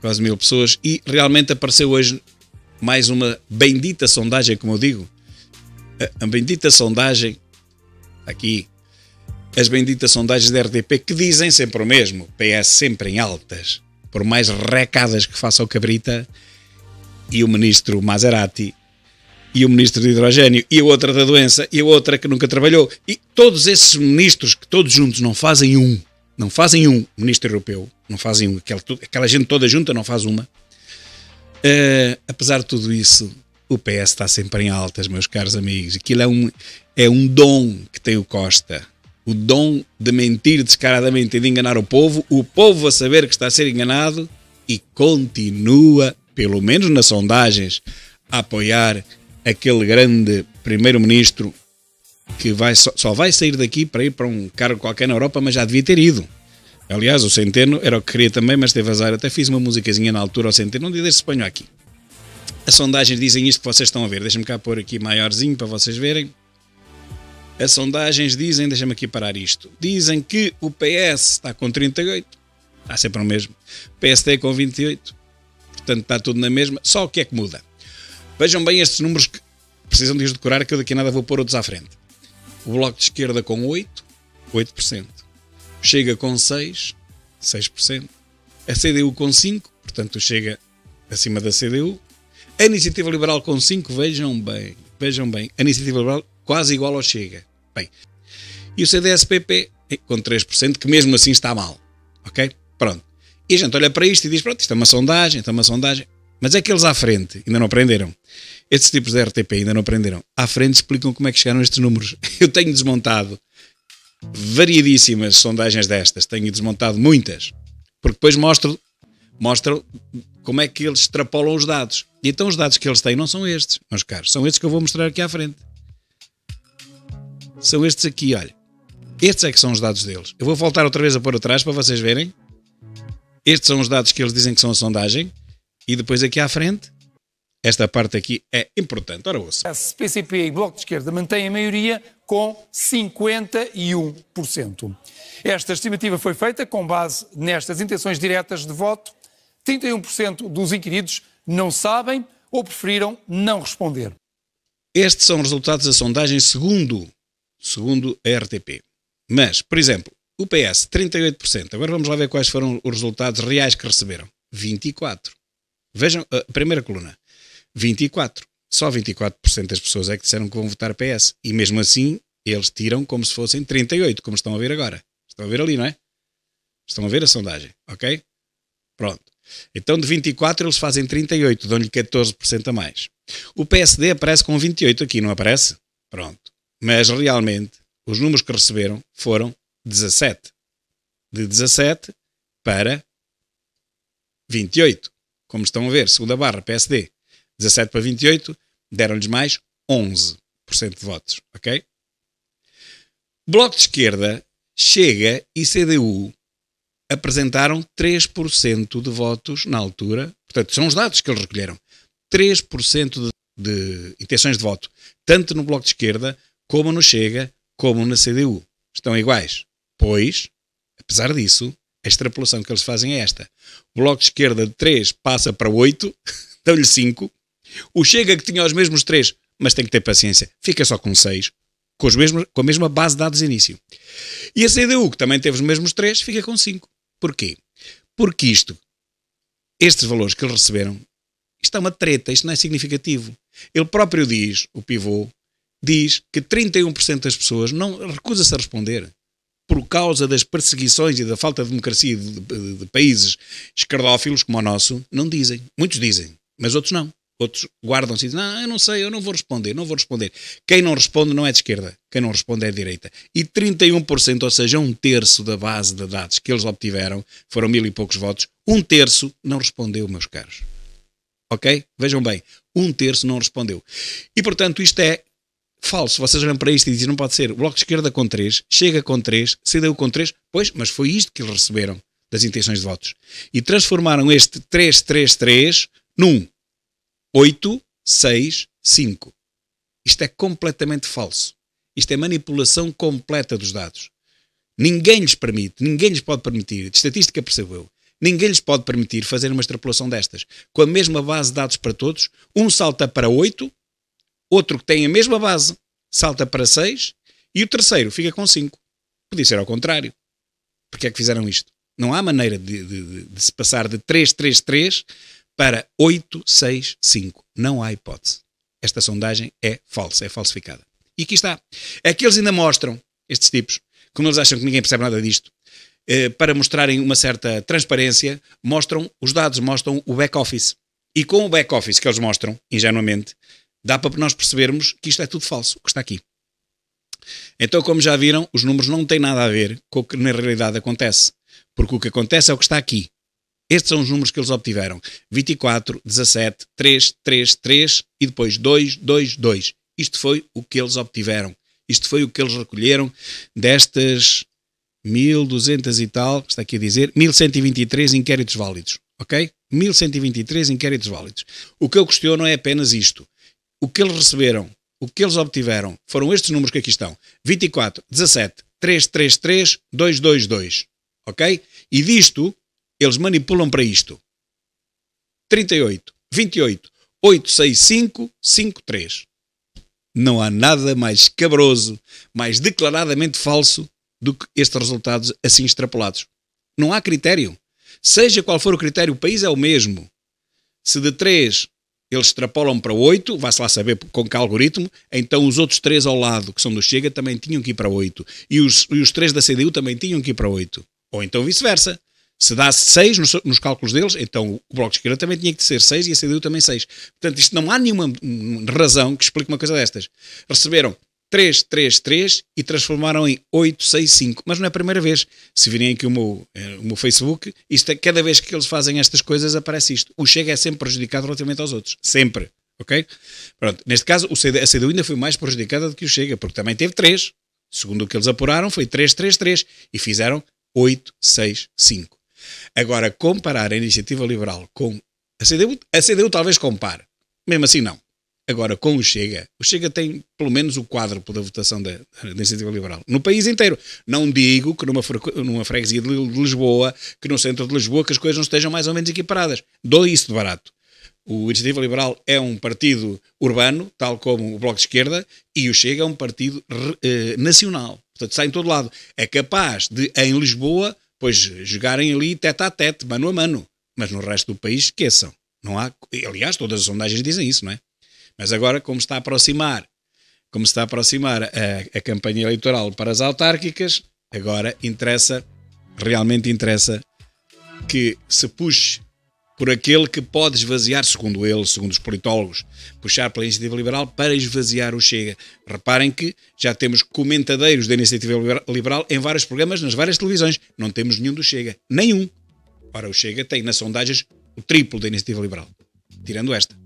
quase mil pessoas, e realmente apareceu hoje mais uma bendita sondagem, como eu digo. A, bendita sondagem, aqui, as benditas sondagens da RTP que dizem sempre o mesmo, PS sempre em altas, por mais recadas que faça o Cabrita e o ministro Maserati e o ministro de hidrogênio e a outra da doença e a outra que nunca trabalhou e todos esses ministros que todos juntos não fazem um, não fazem um ministro europeu, não fazem um, aquela, aquela gente toda junta não faz uma. Uh, apesar de tudo isso, o PS está sempre em altas, meus caros amigos. Aquilo é um, é um dom que tem o Costa o dom de mentir descaradamente e de enganar o povo, o povo a saber que está a ser enganado e continua, pelo menos nas sondagens, a apoiar aquele grande primeiro-ministro que vai, só, só, vai sair daqui para ir para um cargo qualquer na Europa, mas já devia ter ido. Aliás, o Centeno era o que queria também, mas teve azar. Até fiz uma musicazinha na altura ao Centeno, um dia deste se aqui. As sondagens dizem isto que vocês estão a ver. Deixa-me cá pôr aqui maiorzinho para vocês verem. As sondagens dizem, deixa-me aqui parar isto, dizem que o PS está com 38, está sempre o mesmo. O PSD com 28, portanto está tudo na mesma, só o que é que muda. Vejam bem estes números que precisam de os decorar, que eu daqui a nada vou pôr outros à frente. O Bloco de Esquerda com 8, 8%. Chega com 6, 6%. A CDU com 5, portanto chega acima da CDU. A Iniciativa Liberal com 5, vejam bem, vejam bem. A Iniciativa Liberal quase igual ao Chega. Bem, e o CDS-PP com 3%, que mesmo assim está mal. Ok? Pronto. E a gente olha para isto e diz: pronto, isto é uma sondagem, isto é uma sondagem. Mas é que eles à frente ainda não aprenderam. Estes tipos de RTP ainda não aprenderam. À frente explicam como é que chegaram estes números. Eu tenho desmontado variedíssimas sondagens destas, tenho desmontado muitas, porque depois mostro, mostro como é que eles extrapolam os dados. E então os dados que eles têm não são estes, meus caros, são estes que eu vou mostrar aqui à frente são estes aqui, olha. Estes é que são os dados deles. Eu vou voltar outra vez a pôr atrás para vocês verem. Estes são os dados que eles dizem que são a sondagem. E depois aqui à frente, esta parte aqui é importante. Ora, ouça. PCP e Bloco de Esquerda mantêm a maioria com 51%. Esta estimativa foi feita com base nestas intenções diretas de voto. 31% dos inquiridos não sabem ou preferiram não responder. Estes são os resultados da sondagem segundo segundo a RTP. Mas, por exemplo, o PS, 38%. Agora vamos lá ver quais foram os resultados reais que receberam. 24. Vejam a primeira coluna. 24. Só 24% das pessoas é que disseram que vão votar PS. E mesmo assim, eles tiram como se fossem 38, como estão a ver agora. Estão a ver ali, não é? Estão a ver a sondagem, ok? Pronto. Então de 24 eles fazem 38, dão-lhe 14% a mais. O PSD aparece com 28 aqui, não aparece? Pronto. Mas realmente os números que receberam foram 17. De 17 para 28. Como estão a ver, segunda barra, PSD. 17 para 28, deram-lhes mais 11% de votos. Ok? Bloco de Esquerda, Chega e CDU apresentaram 3% de votos na altura. Portanto, são os dados que eles recolheram. 3% de, de intenções de voto, tanto no Bloco de Esquerda como no Chega, como na CDU. Estão iguais. Pois, apesar disso, a extrapolação que eles fazem é esta. O Bloco de Esquerda de 3 passa para 8, dão-lhe 5. O Chega que tinha os mesmos 3, mas tem que ter paciência, fica só com 6, com, os mesmos, com a mesma base de dados de início. E a CDU, que também teve os mesmos 3, fica com 5. Porquê? Porque isto, estes valores que eles receberam, isto é uma treta, isto não é significativo. Ele próprio diz, o pivô, diz que 31% das pessoas não recusa-se a responder por causa das perseguições e da falta de democracia de, de, de, países esquerdófilos como o nosso, não dizem. Muitos dizem, mas outros não. Outros guardam-se e dizem, não, eu não sei, eu não vou responder, não vou responder. Quem não responde não é de esquerda, quem não responde é de direita. E 31%, ou seja, um terço da base de dados que eles obtiveram, foram mil e poucos votos, um terço não respondeu, meus caros. Ok? Vejam bem, um terço não respondeu. E portanto, isto é falso. Vocês olham para isto e dizem, não pode ser. Bloco de Esquerda com 3, chega com 3, CDU com 3. Pois, mas foi isto que eles receberam das intenções de votos. E transformaram este 3-3-3 num 8-6-5. Isto é completamente falso. Isto é manipulação completa dos dados. Ninguém lhes permite, ninguém lhes pode permitir. De estatística percebo eu. Ninguém lhes pode permitir fazer uma extrapolação destas. Com a mesma base de dados para todos, um salta para 8, outro que tem a mesma base salta para 6 e o terceiro fica com 5. Podia ser ao contrário. Porquê é que fizeram isto? Não há maneira de, de, de, se passar de 3, 3, 3 para 8, 6, 5. Não há hipótese. Esta sondagem é falsa, é falsificada. E aqui está. É que eles ainda mostram, estes tipos, como eles acham que ninguém percebe nada disto, eh, para mostrarem uma certa transparência, mostram os dados, mostram o back-office. E com o back-office que eles mostram, ingenuamente, dá para nós percebermos que isto é tudo falso, o que está aqui. Então, como já viram, os números não têm nada a ver com o que na realidade acontece. Porque o que acontece é o que está aqui. Estes são os números que eles obtiveram: 24, 17, 3, 3, 3 e depois 2, 2, 2. Isto foi o que eles obtiveram. Isto foi o que eles recolheram destas 1200 e tal, está aqui a dizer, 1123 inquéritos válidos. Ok? 1123 inquéritos válidos. O que eu questiono é apenas isto. O que eles receberam, o que eles obtiveram, foram estes números que aqui estão: 24, 17, 333, 222. Ok? E disto, eles manipulam para isto: 38, 28, 865, 53. Não há nada mais cabroso, mais declaradamente falso do que estes resultados assim extrapolados. Não há critério. Seja qual for o critério, o país é o mesmo. Se de 3 eles extrapolam para 8, vai-se lá saber com que algoritmo, então os outros 3 ao lado, que são do Chega, também tinham que ir para 8. E os, e os 3 da CDU também tinham que ir para 8. Ou então vice-versa. Se dá 6 nos, nos, cálculos deles, então o Bloco de Esquerda também tinha que ser 6 e a CDU também 6. Portanto, isto não há nenhuma razão que explique uma coisa destas. Receberam 3, 3, 3 e transformaram em 8, 6, 5. Mas não é a primeira vez. Se virem aqui o meu, eh, o meu Facebook, isto é, cada vez que eles fazem estas coisas aparece isto. O Chega é sempre prejudicado relativamente aos outros. Sempre. Ok? Pronto. Neste caso, CD, a CDU ainda foi mais prejudicada do que o Chega, porque também teve 3. Segundo o que eles apuraram, foi 3, 3, 3. E fizeram 8, 6, 5. Agora, comparar a iniciativa liberal com a CDU, a CDU talvez compare. Mesmo assim, não. Agora, com o Chega, o Chega tem pelo menos o quádruplo da votação da, da iniciativa liberal. No país inteiro. Não digo que numa, numa freguesia de Lisboa, que no centro de Lisboa, que as coisas não estejam mais ou menos equiparadas. Dou isso de barato. O Iniciativa Liberal é um partido urbano, tal como o Bloco de Esquerda, e o Chega é um partido eh, nacional. Portanto, está em todo lado. É capaz de, em Lisboa, pois jogarem ali tete a tete, mano a mano. Mas no resto do país, esqueçam. Não há, aliás, todas as sondagens dizem isso, não é? Mas agora, como está a aproximar, como está a aproximar a, a campanha eleitoral para as autárquicas, agora interessa, realmente interessa, que se puxe por aquele que pode esvaziar, segundo ele, segundo os politólogos, puxar pela iniciativa liberal para esvaziar o Chega. Reparem que já temos comentadeiros da iniciativa liberal em vários programas, nas várias televisões. Não temos nenhum do Chega. Nenhum. Ora, o Chega tem nas sondagens o triplo da iniciativa liberal. Tirando esta.